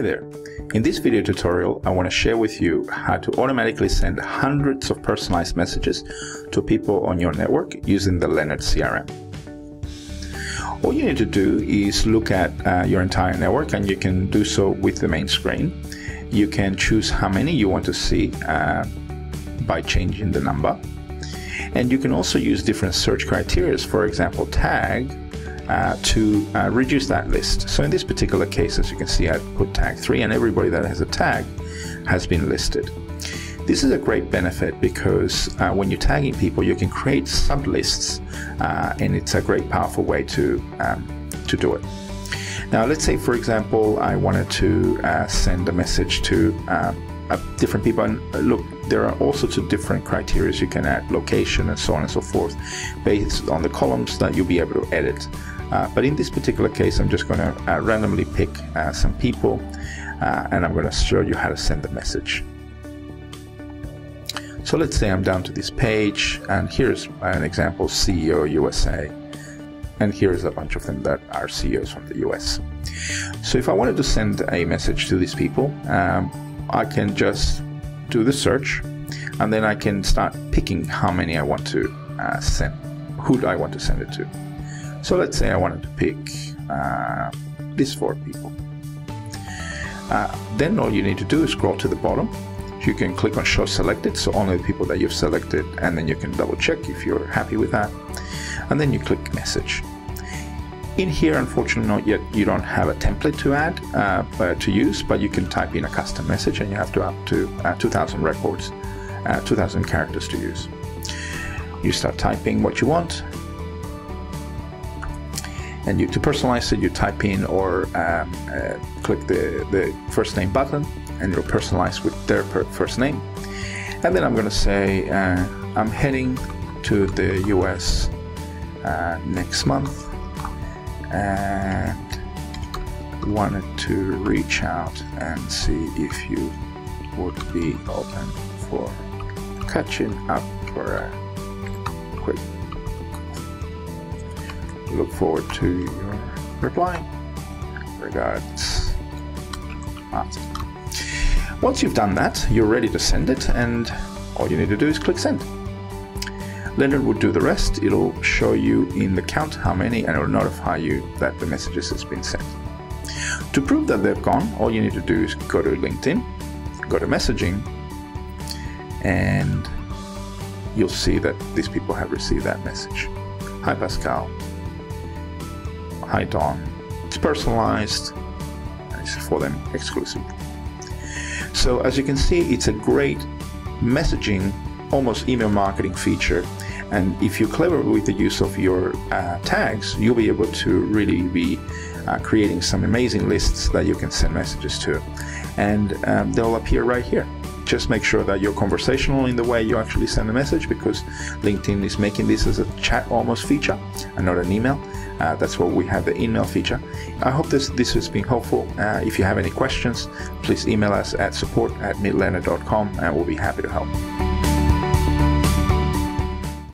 Hi there. In this video tutorial, I want to share with you how to automatically send hundreds of personalized messages to people on your network using the Leonard CRM. All you need to do is look at uh, your entire network and you can do so with the main screen. You can choose how many you want to see uh, by changing the number. And you can also use different search criteria, for example, tag, uh, to uh, reduce that list. So in this particular case, as you can see, I put tag 3 and everybody that has a tag has been listed. This is a great benefit because uh, when you're tagging people, you can create sublists uh, and it's a great powerful way to, um, to do it. Now let's say for example I wanted to uh, send a message to um, different people and look there are all sorts of different criteria you can add location and so on and so forth based on the columns that you'll be able to edit uh, but in this particular case, I'm just going to uh, randomly pick uh, some people uh, and I'm going to show you how to send the message. So let's say I'm down to this page and here's an example CEO USA and here's a bunch of them that are CEOs from the US. So if I wanted to send a message to these people, um, I can just do the search and then I can start picking how many I want to uh, send, who do I want to send it to. So let's say I wanted to pick uh, these four people. Uh, then all you need to do is scroll to the bottom. You can click on show selected, so only the people that you've selected, and then you can double check if you're happy with that. And then you click message. In here, unfortunately, not yet, you don't have a template to add, uh, to use, but you can type in a custom message and you have to up to uh, 2000 records, uh, 2000 characters to use. You start typing what you want, and you to personalize it you type in or um, uh, click the, the first name button and it'll personalize with their first name. And then I'm gonna say uh, I'm heading to the US uh, next month and wanted to reach out and see if you would be open for catching up for a quick look forward to your reply. Regards, Martin. Once you've done that, you're ready to send it, and all you need to do is click send. Leonard will do the rest. It'll show you in the count how many, and it'll notify you that the messages has been sent. To prove that they've gone, all you need to do is go to LinkedIn, go to messaging, and you'll see that these people have received that message. Hi Pascal, Dawn. It's personalized it's for them exclusively. So as you can see, it's a great messaging, almost email marketing feature. And if you're clever with the use of your uh, tags, you'll be able to really be uh, creating some amazing lists that you can send messages to. And um, they'll appear right here just make sure that you're conversational in the way you actually send a message because LinkedIn is making this as a chat almost feature and not an email. Uh, that's why we have the email feature. I hope this, this has been helpful. Uh, if you have any questions, please email us at support at meetleonard.com and we'll be happy to help.